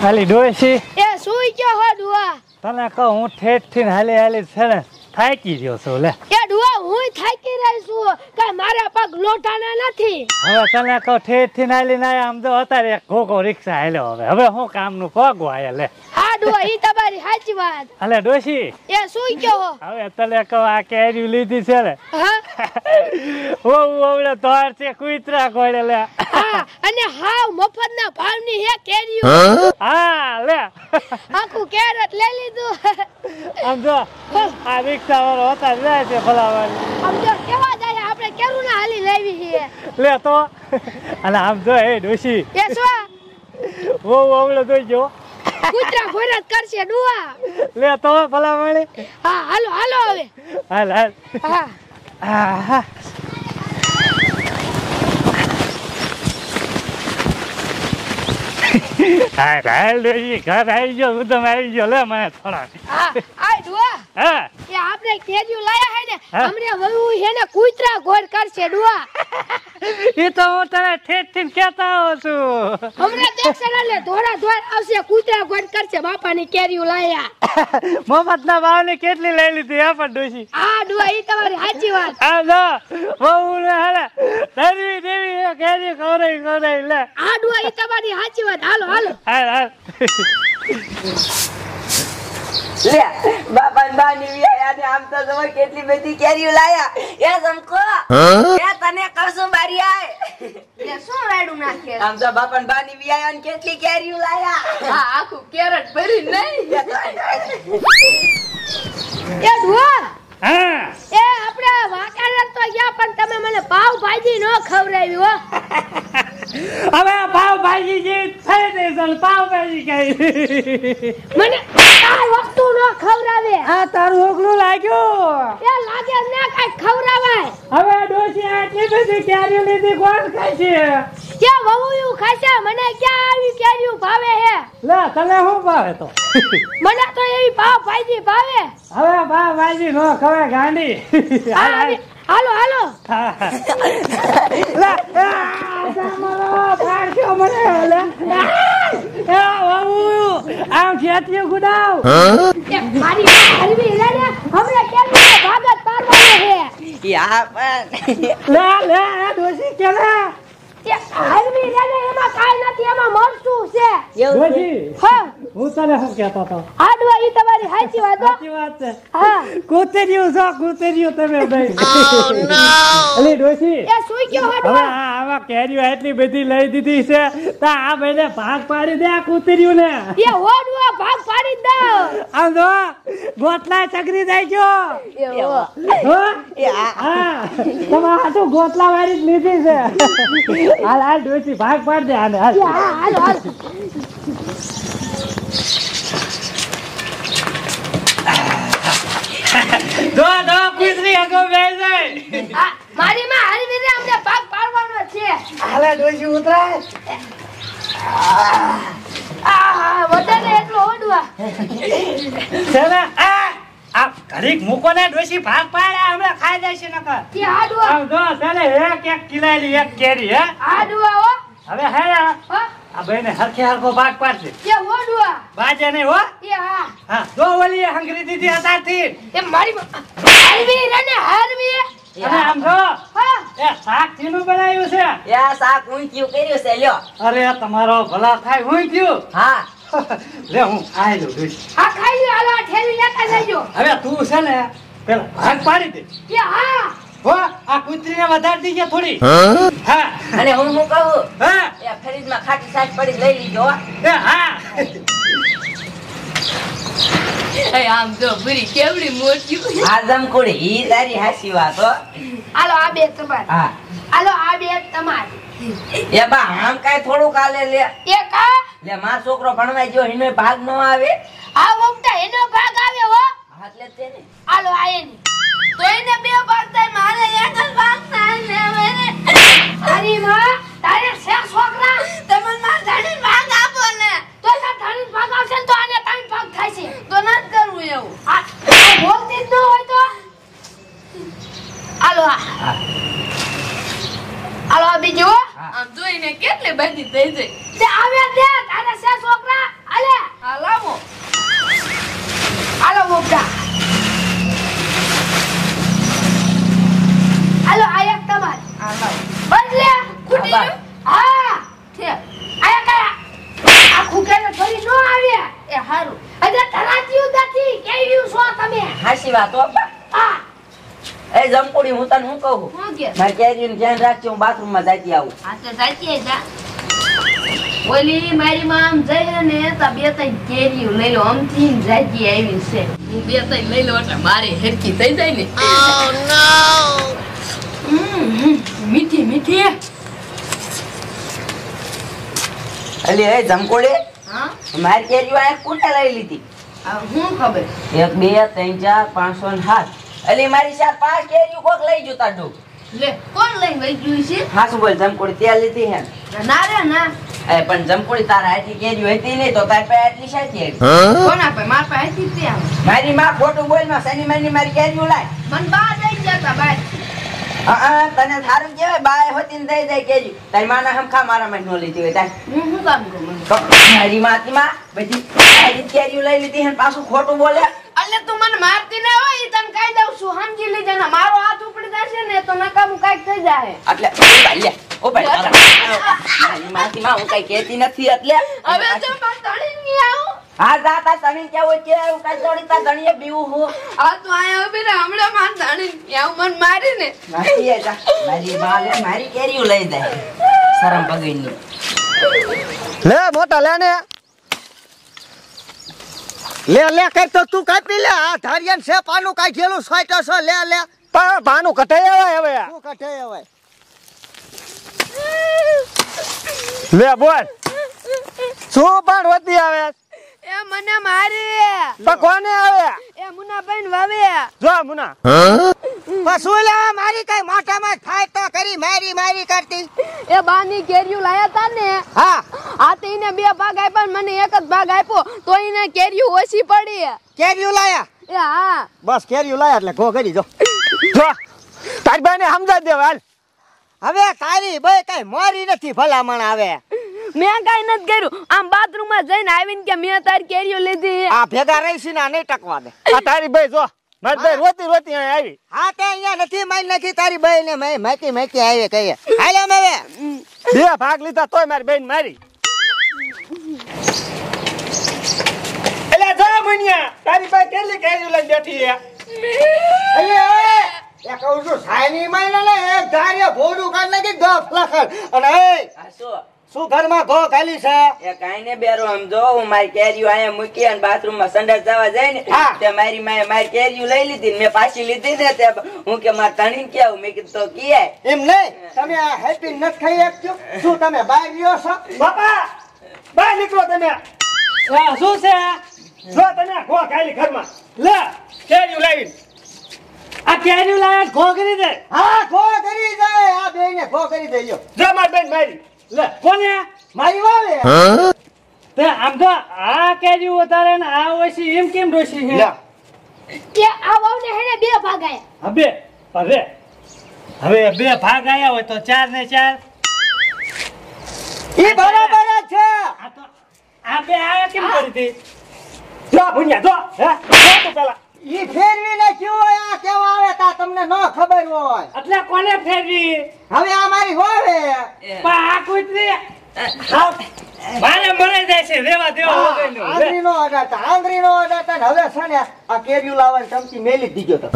હાલી ડોસી એ સુઈ ગયો હો દુઆ. તને કહું હું ઠેઠથી હાલી હાલી છે ને થાકી ગયો છું લે. એ ડુઆ હું થાકી રહ્યો છું. કે મારા પગ લોટાના નથી. હવે તને તો ઠેઠથી હાલી ના આમ તો અત્યારે એક ઘોઘો રિક્ષા હાલ્યો હવે. હવે હું કામનું પગ વાય લે. હા ડુઆ ઈ તમારી સાચી વાત. અલે ડોસી એ સુઈ ગયો હવે તને કહો આ કેરી લીધી છે ને. હા. ઓ ઓવડે તોર છે કુતરા કોડે લે. હા અને હાવ મફતના ભાવની હે કેરીઓ. હા? લે. આખું કેરેટ લઈ લીધું. આમ જો આ રિક્ષા વાળો હતા જાય છે ફલાવાની આમ જો કેવા જાય આપણે કેરું ના હાલી લેવી છે લે તો. અને આમ જો એ ડોશી. એ શું? વો ઓવડે જોઈ જો કૂતરા ભરત કરશે ડુઆ. લે તો ફલાવાળી હા હાલો હાલો હવે. હાલ હાલ. હા. હાલ હાલ ડોસી ઘર આવી ગયો તમે આવી ગયો. લે મને થોડા. આ ડુઆ. હા? એ આપણે કેજુ લાયા હે ને હા. હમણે વહુ હે ને કૂતરા ગોળ કરશે ડુઆ. એ તો હું તને ઠેઠથી કેતા હોઉં છું. હમણાં દેખશે એટલે ધોરા ધોર આવશે કૂતરા ગોળ કરશે બાપાની કેરીઓ લાયા. મોહમ્મદ ના ભાવ ને કેટલી લઈ લીધી આ પણ ડોસી આ ડુઆ એ તમારી સાચી વાત. આ જો વહુ ને હે દેવી દેવી કેરી ખવડાવી ખવડાવી લે. આ ડુઆ એ તમારી સાચી વાત. હાલો હાલો. હાલ હાલ. લે બાપા ને બા ની અને આમ તો જબર કેટલી બધી કેરીઓ લાયા. એ સમકો એ તને કશું બારી આય. શું રાડું નાખે? આમ તો બાપા ને બા ની અને કેટલી કેરીઓ લાયા. આ આખું કેરટ ભરી નહીં. એ ડુઆ હા. એ આપણે વાંકાનેર તો ગયા પણ તમે મને પાવ ભાજી ન ખવડાવી હો. હવે પાવ ભાજી જે થઈ ગઈ છે પાવ ભાજી કઈ મને કાંઈ વસ્તુ ન ખવડાવે. આ તારું ઓગલું લાગ્યું. એ લાગે ને કઈ ખવરાવાય હવે ડોસી આટલી બધી કેરી લીધી કોણ છે કે વહુયું ખાશે મને ક્યાં આવી કેરીઓ ભાવે હે? લે તને શું ભાવે તો? મને તો એવી ભાવ ભાઈજી ભાવે. હવે ભાવ ભાજી નો ખવે ગાંડી. હાલો હાલો. લે લે આમ ખેતીઓ ગુડાવ એ મારી હરવી ને હમણે કેરીયું ભાગત તારવાનો હે યા પણ. લે લે આ ડોસી કે લે એ હરવી રે ને એમાં કાંઈ નથી એમાં મરચું છે. હા. હું તને શું કહેતો હતો? આડવા ઈ તમારી સાચી વાત સાચી વાત છે. હા. કૂતર્યું છો કૂતર્યું તમે ભાઈ અલી ડોસી એ સુઈ ગયો હડવા. કેરીઓ એટલી બધી લઈ દીધી છે તો આ ભાઈને ભાગ પાડી દે આ કૂતર્યું ને એ હોડવા ભાગ પાડી દે. આમ જો ગોટલા ચગરી જાય છો. હો? હા તમે આ તો ગોટલા વાળી જ લીધી છે. હાલ હાલ ડોસી ભાગ પાડ દે આને હાલ. હાલ હાલ. દો દો કૂતરી આગળ બેસી મારી માં હરવી રે અમને ભાગ પાડવાનો છે હાલે ડોસી ઉતરાય. આ વધારે એટલો ઓડવા. છે આ આ ઘડીક મૂકો ને ડોશી ભાગ પાડે હમણાં ખાઈ જાય છે નકર. કે આડવા. આવ જો તને એક એક કિલાલી એક કેરી હે? આડવા હો. હવે હે આ હો. ભાઈને હરખે હરખો ભાગ પાડશે. એ ઓડવા. બાજે ને હો? એ હા. હા જો ઓલી હંગરી દીધી હતાથી એ મારી હરવી રે હરવી અને આમ જો હા એ શાક બનાવ્યું છે? યા શાક ઊંચિયું કર્યું છે લ્યો. અરે તમારો ભલા થાય હું થયું હા. લે હું ખાઈ લઉં ડોસી. આ ખાઈ લ્યો હાલો આ ઠેલી લેતા જજો. હવે તું છે ને પેલા ભાગ પાડી દે. એ હા. હો આ કૂતરીને વધારી દીજે થોડી. હા? અને હું હું કહું? હા. એ ફ્રીજમાં ખાટી સાસ પડી લઈ લીધો એ હા. આમ જો પૂરી કેવડી મોટી આઝમ કુડી ઈ તારી હાસી વાત હો. હાલો આ બે તમારે. હા. હાલો આ બે તમારે. એ બા આમ કઈ થોડુંક આલે લે. એ કા? લે માર છોકરો ભણવા ગયો એનો ભાગ ન આવે. આ વખતે એનો ભાગ આવે હો. એટલે તે ને હાલો આ એની. તો એને બે ભાગ થાય મારે એક જ ભાગ થાય ને મને તારી માં તારે છે છોકરા? તમે માર ધણી ભાગ આપો ને. તો સા ધણી ભાગ આવશે તો આને ત્રણ ભાગ થાય છે. તો ન કરવું એવું. આ આ બોલતી જ ન હોય તો. આલો આલો બીજો આમ જોઈને કેટલી બધી થઈ જઈ તે આવે તે તારા સે છોકરા આલે હાલાવો આલો મોટા આલો આયા તમાર આલો બદલે કુટી હા છે આયા કયા આ ખુકેને થોડી નો આવે એ હારું અરે તરાતીયું નથી કેવી છો તમે હાસી વાત હો હા તને હું કહું? હું કે? મારી કેરીનું ધ્યાન રાખજો હું બાથરૂમમાં જાતી આવું. હા તો જાતી જા. ઓલી મારી માં જઈ ને તા બે ત્રણ કેરીઓ લઈ લો અમથી ને જાજી આવી છે. હું બે ત્રણ લઈ લો એટલે મારી હેરકી થઈ જાય ને. ઓ નો મીઠી મીઠી. અલી એ જમકોડી હા? મારી કેરીઓ આ કોને લઈ લીધી. આ હું ખબર? એક બે ત્રણ ચાર પાંચસો ને સાત. અલી મારી ચાર પાંચ કેરીઓ કોક લઈ જો તાડો લે કોણ લઈ વઈ ગયું છે? હા શું બોલ જમકુડી ત્યાં લીધી હે? ના રે ના. એ પણ જમકુડી તારા આટલી કેરીઓ હતી ને તો તારી પાસે આટલી સાચી આવી કોણ આપે મારા પાસે હતી ત્યાં મારી માં ખોટું બોલમાં સની માની મારી કેરીઓ લાય. મન બા લઈ જતા બાય હા, તને સારું કેવાય બાય હોતી ને દઈ દઈ કેરી. તારી માના હમખા મારા માં નો લીધી હોય તારી. હું શું કામ કરું મારી માતી માં બધી કેરીઓ લઈ લીધી હે પાછું ખોટું બોલે. એટલે તું મને મારતી ના હોય તને કહી દઉં છું. સમજી લેજે ને મારો હાથ ઉપડી જશે ને તો નકામું કાંઈક થઈ જાય એટલે લે ઊભા લે. મારતી માં હું કઈ કહેતી નથી એટલે. હવે તો મારે ધણી નહીં આવું. હા જા તણી કેવું કે હું કઈ દોડી તા ધણીએ બીવું હું. આ તું આયા ઊભી રહે હમણાં મારે તણી આવું. મન મારી ને. મારી એ જા. મારી બાલે મારી કેરીઓ લઈ જાય. શરમ ભગવીની લે મોટા લે ને. લે લે કઈ તો તું કાપી લે? આ ધારિયન છે પાનું કાઈ ખેલું સોઈટો છો? લે લે. પાનું કટાઈ આવે હવે. શું કટાઈ આવે લે બોલ. શું પણ વધી આવે? એ મને મારી. તો કોને આવે? એ મુના બેન વાવે. જો મુના. શું લે મારી કઈ માથામાં થાય તો કરી મારી મારી કરતી. એ બાની કેરીઓ લાયા તા ને? હા. આ તે એને બે ભાગ આપ્યા ને મને એક જ ભાગ આપ્યો. તો એને કેરીઓ ઓછી પડી. કેરીયું લાયા? એ હા. બસ કેરીયું લાયા એટલે ઘો કરી જો જો તારી બાને સમજા દે હાલ. હવે તારી બે કઈ મોરી નથી ભલામણ આવે. મેં કાઈ નથી કર્યું. આમ બાથરૂમમાં જઈને આવીને કે મેં તારી કેરીઓ લીધી આ ભેગા રહીશ ને આ નહીં ટકવા દે. આ તારી બે જો. મારી બે રોતી રોતી અહીં આવી. હા તે અહીંયા નથી નથી તારી બે ને મેં માકી મેકી આવી કહીએ. હાલ બે ભાગ લીધા તોય મારી બેન મારી. એટલે જા મુનિયા તારી પાસે કેટલી કેરી લઈને બેઠી છે? અરે એ કહું છું સાયની માઈને ને એક ધાર્યા ભોડું કાઢ નાખી દસ ફલખર અને એ શું? શું ઘરમાં ઘો ખાલી છે? એ કાંઈ ને બેરો સમજો હું મારી કેરીઓ અહીંયા મૂકી અને બાથરૂમમાં સંડાસ જવા જાય ને તે મારી માએ મારી કેરીઓ લઈ લીધી મેં પાછી લીધી ને તે હું કે માર તણી કે કેવું મેં કીધું તો કીએ. એમ નહીં? તમે આ હેપી નત ખાઈ શકજો શું તમે બહાર રહ્યો છો? બાપા બહાર નીકળો તમે. આ શું છે? જો તમે ઘો ખાલી ઘરમાં. લે કેરીઓ લાવી આ કેરીઓ લાવે ઘો કરી દે. હા ઘો કરી દે. આ બેને ને ઘો કરી દે. લ્યો. જો મારી બેન મારી. લે કોને? મારી વાવે તે આમ તો આ કેરીયું વધારે ને આ ઓછી એમ કેમ ડોશી છે? કે આ વહુને હેને બે ભાગ આયા. હવે હવે હવે બે ભાગ આયા હોય તો ચાર ને ચાર. એ બરાબર છે. આ તો આ બે આ કેમ કરી હતી જો. ભુંજા જો. હે? તો પેલા. ઈ ફેરવી ને કેવો આ કેવા આવે તા તમને ન ખબર હોય. એટલે કોને ફેરવી? હવે આ મારી હોવે. પણ આ કુતરી? મારે મરે જાય છે રેવા દેવો આંગળી નો અડાતા આંગળી નો અડાતા હવે છે ને આ કેરીયું લાવવાની ચમચી મેલી દીધો તો.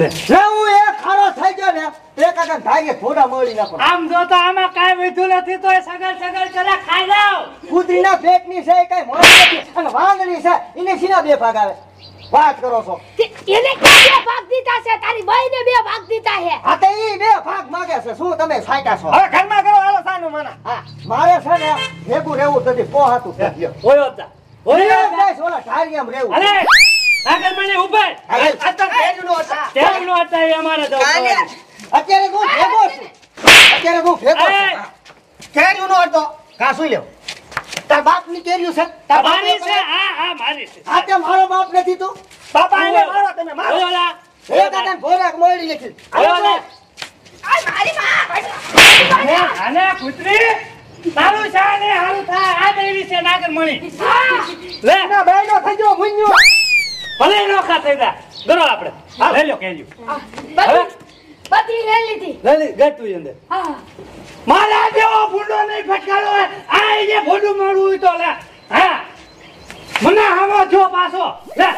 લે હું એક ખરો થઈ ગયો ને તે કાકા ધાગે થોડા મોડી નાખો. આમ જો તો આમાં કાઈ વધ્યું નથી તો સગર સગર કરે ખાઈ જાવ કૂતરીના પેટની છે કઈ મોડી નથી અને વાંદરી છે એને સીના બે ભાગ આવે. વાત કરો છો. એને બે ભાગ દીધા છે? તારી ભાઈને બે ભાગ દીધા છે. આ તે ઈ બે ભાગ માંગે છે. શું તમે સાઈટા છો? હવે ઘરમાં કરો હાલો સાનું મને. હા મારે છે ને ભેગું રહેવું નથી પોહાતું છે. ઓયો તા. ઓયો તા. ઓલા ઢાળિયામ રહેવું અરે આગળ મને ઊભા અત્યારે ભેગનો હતા. એ અમારે તો. અત્યારે હું ભેગો છું. અત્યારે હું ભેગો છું. કેરીયું નો હતો. ઘા સુઈ લેવ તાર બાપની કેરીયું છે. તાર મારી છે હા હા મારી છે. આ તે મારો બાપ નથી તું. બાપા એને મારો તમે મારો. ઓલા એ કાકા ભોરાક મોડી લીધી. ઓલા આ મારી માં આને કુતરી તારું છે ને હારું થાય. આ દેવી છે નાગર મણી લે. ના બેનો થઈ ગયો મુન્યો. ભલે નો ખા થઈ જા. ગરો આપણે. હા. લઈ લો કેલ્યું બધી બધી લઈ લીધી. લઈ લે ગટ તું અંદર. હા. મારા જેવો ભૂંડો નહીં ફટકારો આ જે ભૂંડું મળવું તો લે. હા. મને હમો જો પાછો. લે.